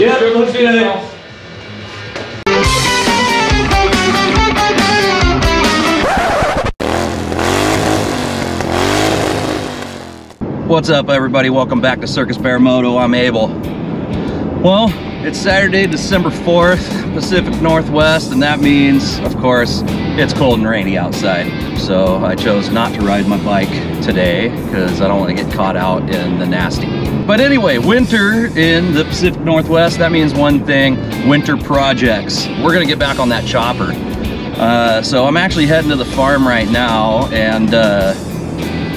Yep, looks good. What's up everybody? Welcome back to Circus Bear Moto. I'm Abel. Well, it's Saturday, December 4th, Pacific Northwest, and that means, of course, it's cold and rainy outside. So I chose not to ride my bike today because I don't want to get caught out in the nasty. But anyway, winter in the Pacific Northwest, that means one thing, winter projects. We're gonna get back on that chopper. Uh, so I'm actually heading to the farm right now and uh,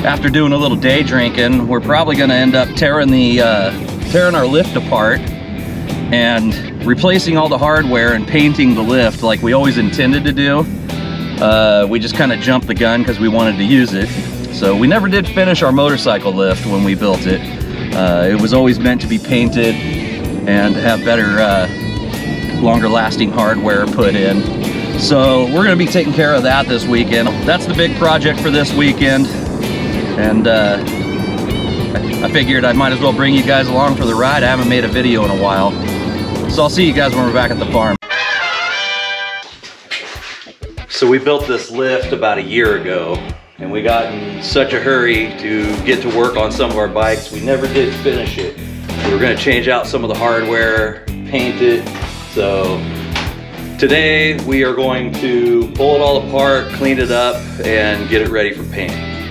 after doing a little day drinking, we're probably gonna end up tearing the uh, tearing our lift apart and replacing all the hardware and painting the lift like we always intended to do. Uh, we just kind of jumped the gun because we wanted to use it. So we never did finish our motorcycle lift when we built it. Uh, it was always meant to be painted and have better, uh, longer lasting hardware put in. So we're gonna be taking care of that this weekend. That's the big project for this weekend and uh, I figured I might as well bring you guys along for the ride. I haven't made a video in a while. So I'll see you guys when we're back at the farm. So we built this lift about a year ago and we got in such a hurry to get to work on some of our bikes. We never did finish it. We were gonna change out some of the hardware, paint it. So today we are going to pull it all apart, clean it up, and get it ready for painting.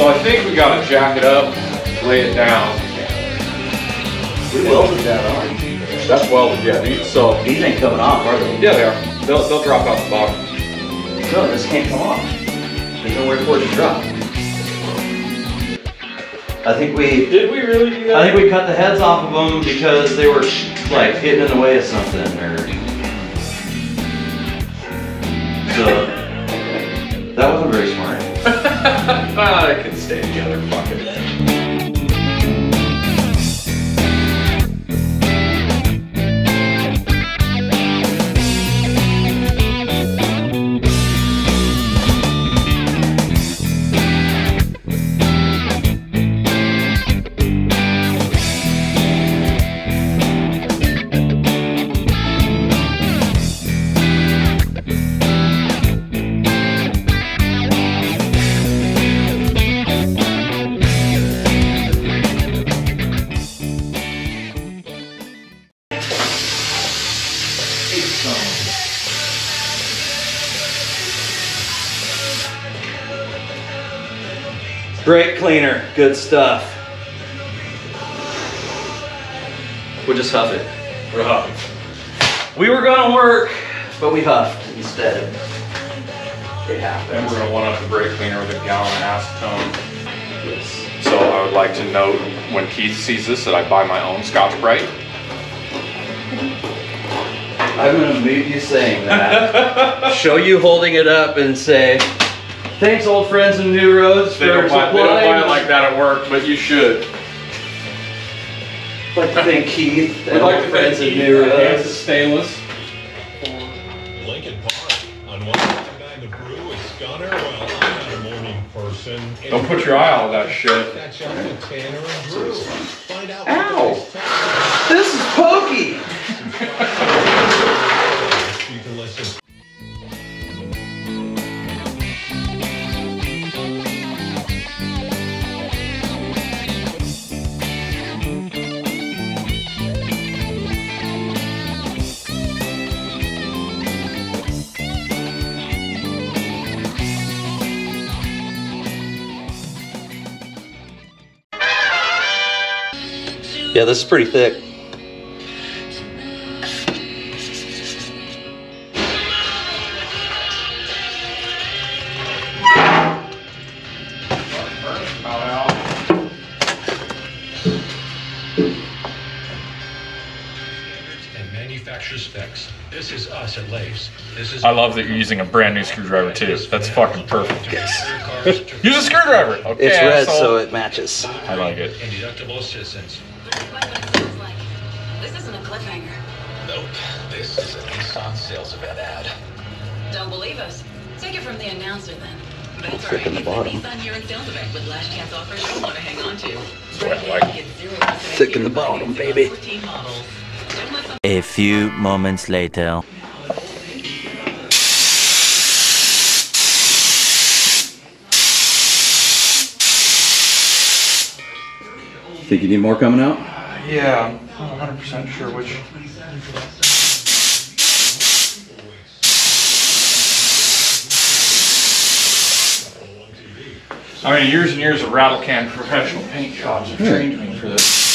So I think we gotta jack it up, lay it down. We welded that on. That's welded, yeah. These, so These ain't coming off, are they? yeah, they are. They'll, they'll drop out the bottom. No, this can't come off. There's nowhere for it to drop. I think we, Did we really do I think we cut the heads off of them because they were like getting in the way of something or. So, that wasn't very smart. It can stay together. Fuck it. Brake cleaner, good stuff. We'll just huff it. We're. We were gonna work, but we huffed instead. It Then And we're gonna one up the brake cleaner with a gallon of acetone. Yes. So I would like to note when Keith sees this that I buy my own Scotch Brite. I'm gonna mute you saying that. Show you holding it up and say, thanks old friends and new roads They for don't, buy, they don't buy it like that at work, but you should. I'd like to thank Keith and like old to friends and new at Hanson roads. Stainless. Lincoln Park on 159 The Brew with Gunner. Well, I'm not a morning person. Don't put your eye on that shit. Catch up with Tanner and Drew. Find out Ow. the latest This is pokey. You can listen Yeah, this is pretty thick. This is us at Laves. I love that you're using a brand new screwdriver too. That's fucking perfect. Yes. Use a screwdriver. Okay, it's red, so it matches. I like it. And deductible assistance. Don't believe us? Take it from the announcer then. That's Thick in the bottom. Nissan year-end sales event with last chance offers you'll want to hang on to. what I like. Get 0% in the bottom, baby. 14 models. Don't let some- A few moments later. Think you need more coming out? Yeah, I'm not 100% sure which. I mean, years and years of rattle can professional paint jobs have trained me for this.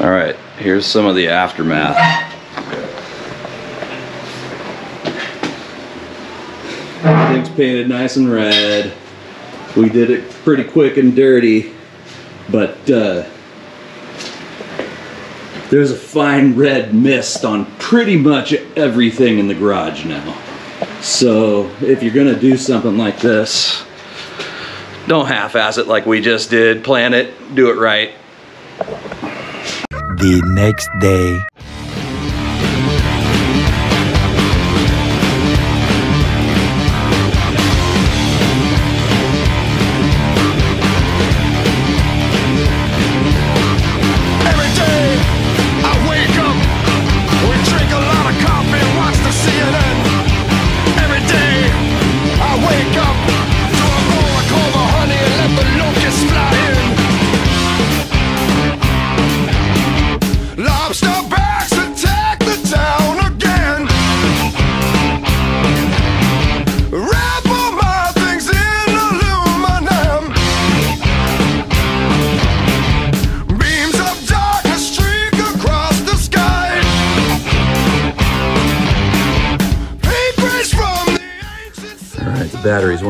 All right, here's some of the aftermath. Everything's painted nice and red. We did it pretty quick and dirty, but uh, there's a fine red mist on pretty much everything in the garage now. So if you're gonna do something like this, don't half-ass it like we just did. Plan it, do it right. The next day.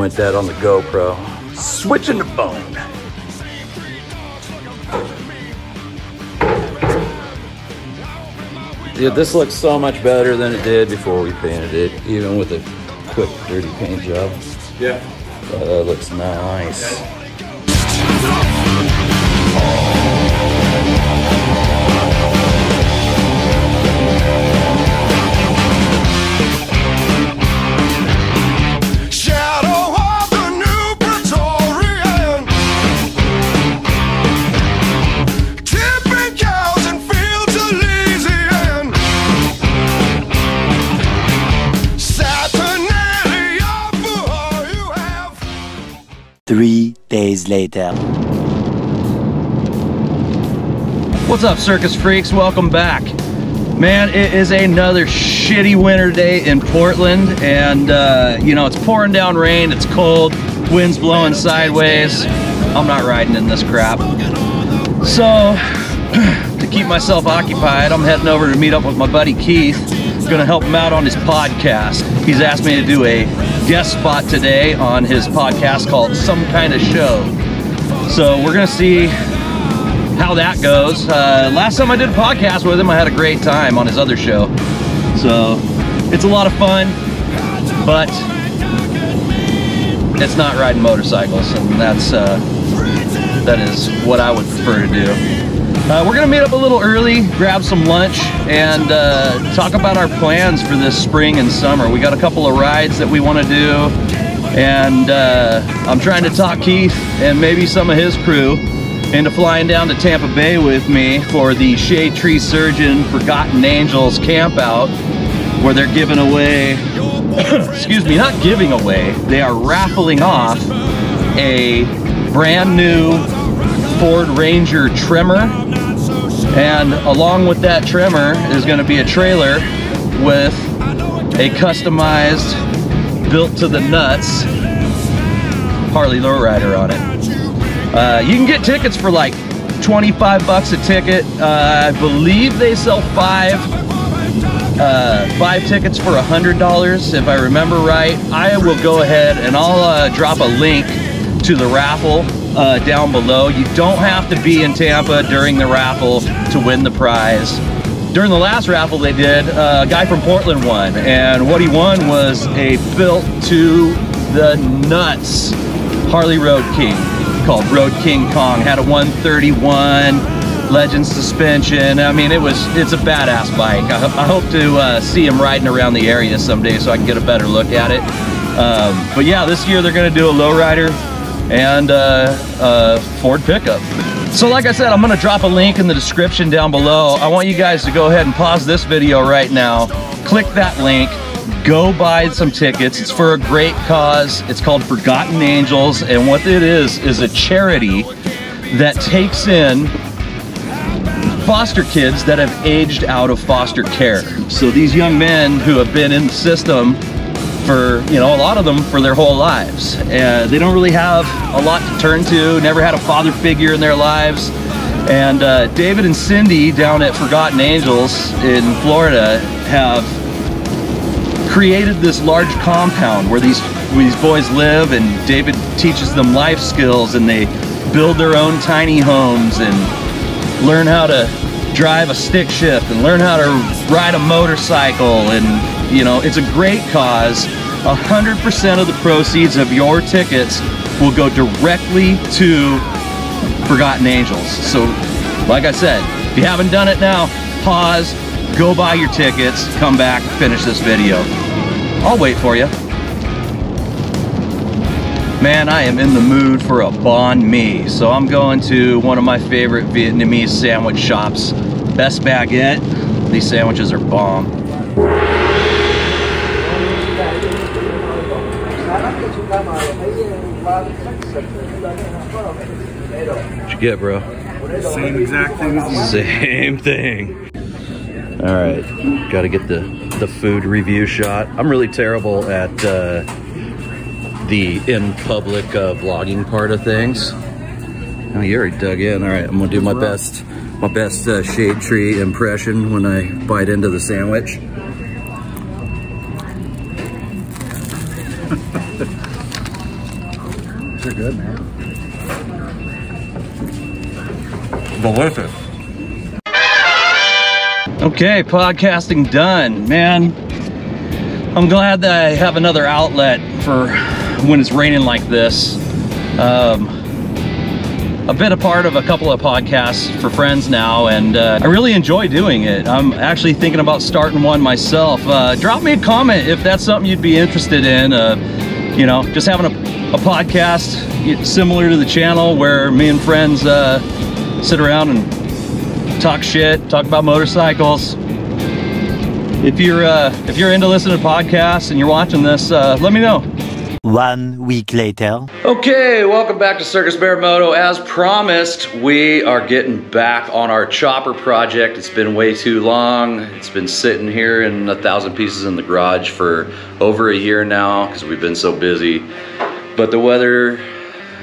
Dead on the GoPro. Switching to phone. Dude, this looks so much better than it did before we painted it, even with a quick, dirty paint job. Yeah. Uh, that looks nice. What's up, circus freaks? Welcome back. Man, it is another shitty winter day in Portland, and uh, you know, it's pouring down rain, it's cold, wind's blowing sideways. I'm not riding in this crap. So, to keep myself occupied, I'm heading over to meet up with my buddy Keith. Gonna help him out on his podcast. He's asked me to do a guest spot today on his podcast called Some Kind of Show. So, we're gonna see how that goes. Uh, last time I did a podcast with him, I had a great time on his other show. So it's a lot of fun, but it's not riding motorcycles, and that's uh, that is what I would prefer to do. Uh, we're gonna meet up a little early, grab some lunch, and uh, talk about our plans for this spring and summer. We got a couple of rides that we want to do, and uh, I'm trying to talk Keith and maybe some of his crew into flying down to Tampa Bay with me for the Shade Tree Surgeon Forgotten Angels camp out, where they're giving away, excuse me, not giving away, they are raffling off a brand new Ford Ranger Tremor. And along with that Tremor is going to be a trailer with a customized, built to the nuts Harley Lowrider on it. Uh, you can get tickets for like 25 bucks a ticket. Uh, I believe they sell five uh, five tickets for a hundred dollars, if I remember right. I will go ahead and I'll uh, drop a link to the raffle uh, down below. You don't have to be in Tampa during the raffle to win the prize. During the last raffle they did, uh, a guy from Portland won, and what he won was a built to the nuts Harley Road King called Road King Kong. Had a 131 Legend suspension. I mean, it was it's a badass bike. I, I hope to uh, see him riding around the area someday so I can get a better look at it. Um, but yeah, this year they're going to do a lowrider and uh, a Ford pickup. So like I said, I'm gonna drop a link in the description down below. I want you guys to go ahead and pause this video right now, click that link, go buy some tickets. It's for a great cause. It's called Forgotten Angels, and what it is, is a charity that takes in foster kids that have aged out of foster care. So these young men who have been in the system for, you know, a lot of them for their whole lives. And they don't really have a lot to turn to, never had a father figure in their lives. And uh, David and Cindy down at Forgotten Angels in Florida have created this large compound where these, where these boys live and David teaches them life skills and they build their own tiny homes and learn how to drive a stick shift and learn how to ride a motorcycle and you know it's a great cause 100% of the proceeds of your tickets will go directly to Forgotten Angels so like I said if you haven't done it now pause go buy your tickets come back finish this video I'll wait for you Man, I am in the mood for a banh mi. So I'm going to one of my favorite Vietnamese sandwich shops, Best Baguette. These sandwiches are bomb. What'd you get, bro? Same exact thing. Same thing. All right, got to get the the food review shot. I'm really terrible at uh, the in public uh, vlogging part of things. Oh, you already dug in. All right, I'm gonna do my best, my best uh, shade tree impression when I bite into the sandwich. Good, man. Delicious. Okay, podcasting done, man. I'm glad that I have another outlet for when it's raining like this. Um, I've been a part of a couple of podcasts for friends now, and uh, I really enjoy doing it. I'm actually thinking about starting one myself. Uh, drop me a comment if that's something you'd be interested in. Uh, you know, just having a, a podcast similar to the channel where me and friends uh, sit around and talk shit, talk about motorcycles. If you're uh, if you're into listening to podcasts and you're watching this, uh, let me know. One week later. Okay, welcome back to Circus Bear Moto. As promised, we are getting back on our chopper project. It's been way too long. It's been sitting here in a thousand pieces in the garage for over a year now because we've been so busy. But the weather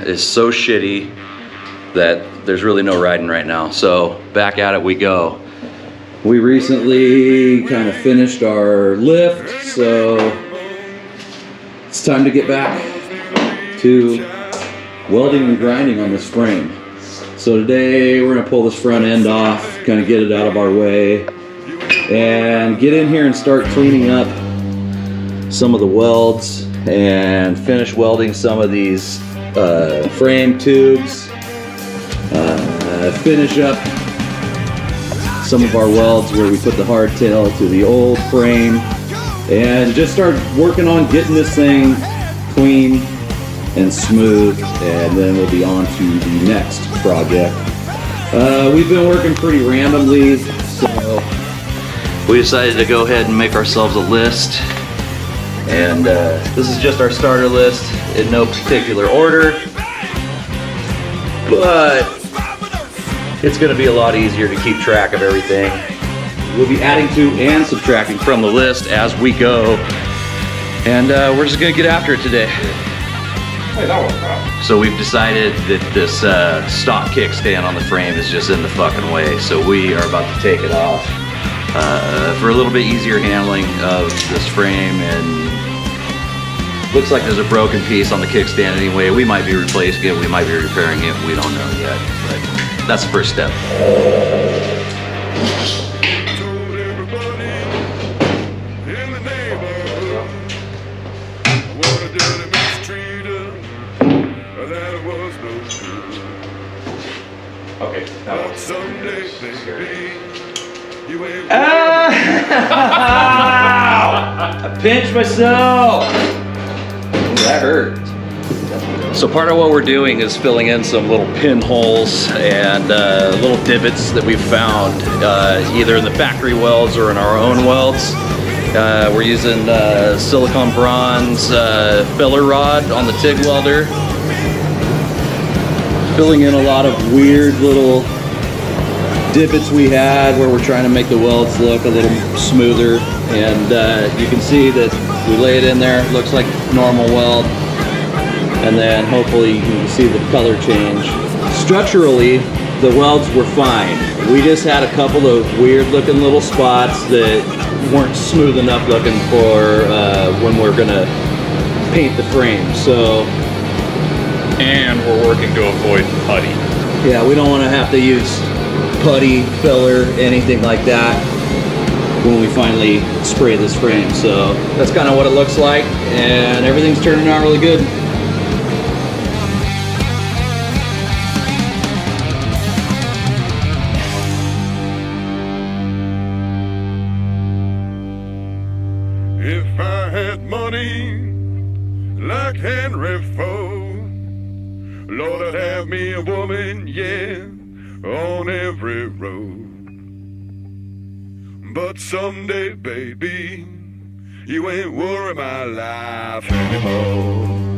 is so shitty that there's really no riding right now. So back at it we go. We recently kind of finished our lift, so it's time to get back to welding and grinding on this frame. So today we're gonna pull this front end off, kind of get it out of our way, and get in here and start cleaning up some of the welds and finish welding some of these uh, frame tubes. Uh, finish up some of our welds where we put the hardtail to the old frame and just start working on getting this thing clean and smooth and then we'll be on to the next project. Uh, we've been working pretty randomly so we decided to go ahead and make ourselves a list and uh, this is just our starter list in no particular order but it's going to be a lot easier to keep track of everything. We'll be adding to and subtracting from the list as we go. And uh, we're just going to get after it today. Hey, that. So we've decided that this uh, stock kickstand on the frame is just in the fucking way. So we are about to take it off uh, for a little bit easier handling of this frame and Looks like there's a broken piece on the kickstand anyway. We might be replacing it, we might be repairing it, we don't know yet. But that's the first step. Told everybody in the neighborhood what a dirty mistreater that you ain't I pinched myself. Ooh, that hurt. So part of what we're doing is filling in some little pinholes and uh, little divots that we've found uh, either in the factory welds or in our own welds. Uh, we're using uh, silicone bronze uh, filler rod on the TIG welder. Filling in a lot of weird little divots we had where we're trying to make the welds look a little smoother. And uh, you can see that we lay it in there. Looks like normal weld. And then hopefully you can see the color change. Structurally the welds were fine. We just had a couple of weird looking little spots that weren't smooth enough looking for uh, when we're gonna paint the frame. So And we're working to avoid putty. Yeah, we don't want to have to use putty, filler, anything like that when we finally spray this frame. So that's kind of what it looks like and everything's turning out really good. But someday, baby, you ain't worry my life anymore.